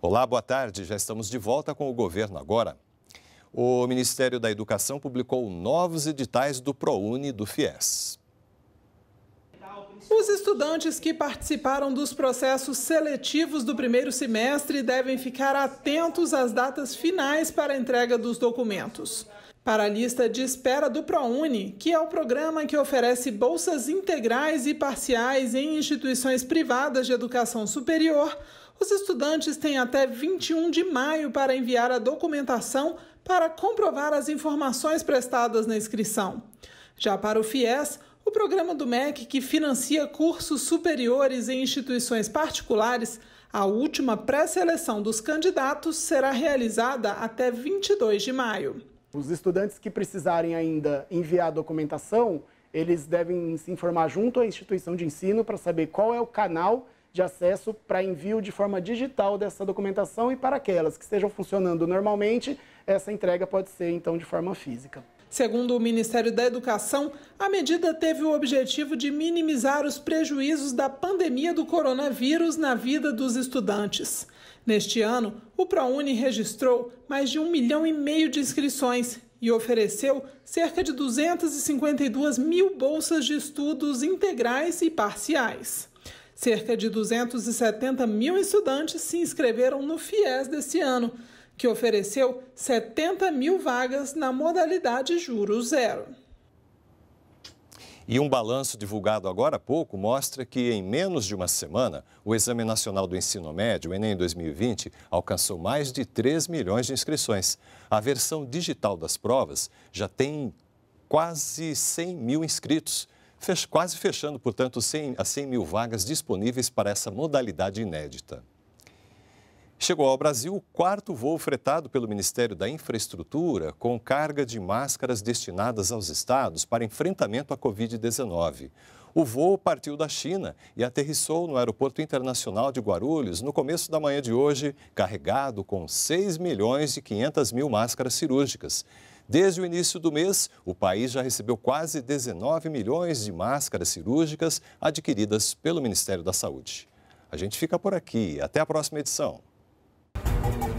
Olá, boa tarde. Já estamos de volta com o governo agora. O Ministério da Educação publicou novos editais do ProUni do FIES. Os estudantes que participaram dos processos seletivos do primeiro semestre devem ficar atentos às datas finais para a entrega dos documentos. Para a lista de espera do ProUni, que é o programa que oferece bolsas integrais e parciais em instituições privadas de educação superior, os estudantes têm até 21 de maio para enviar a documentação para comprovar as informações prestadas na inscrição. Já para o FIES, o programa do MEC, que financia cursos superiores em instituições particulares, a última pré-seleção dos candidatos será realizada até 22 de maio. Os estudantes que precisarem ainda enviar documentação, eles devem se informar junto à instituição de ensino para saber qual é o canal de acesso para envio de forma digital dessa documentação e para aquelas que estejam funcionando normalmente, essa entrega pode ser então de forma física. Segundo o Ministério da Educação, a medida teve o objetivo de minimizar os prejuízos da pandemia do coronavírus na vida dos estudantes. Neste ano, o ProUni registrou mais de um milhão e meio de inscrições e ofereceu cerca de 252 mil bolsas de estudos integrais e parciais. Cerca de 270 mil estudantes se inscreveram no FIES desse ano, que ofereceu 70 mil vagas na modalidade juros zero. E um balanço divulgado agora há pouco mostra que, em menos de uma semana, o Exame Nacional do Ensino Médio, o Enem 2020, alcançou mais de 3 milhões de inscrições. A versão digital das provas já tem quase 100 mil inscritos quase fechando, portanto, 100, as 100 mil vagas disponíveis para essa modalidade inédita. Chegou ao Brasil o quarto voo fretado pelo Ministério da Infraestrutura com carga de máscaras destinadas aos estados para enfrentamento à Covid-19. O voo partiu da China e aterrissou no Aeroporto Internacional de Guarulhos no começo da manhã de hoje, carregado com 6 milhões e 500 mil máscaras cirúrgicas. Desde o início do mês, o país já recebeu quase 19 milhões de máscaras cirúrgicas adquiridas pelo Ministério da Saúde. A gente fica por aqui. Até a próxima edição. Thank you.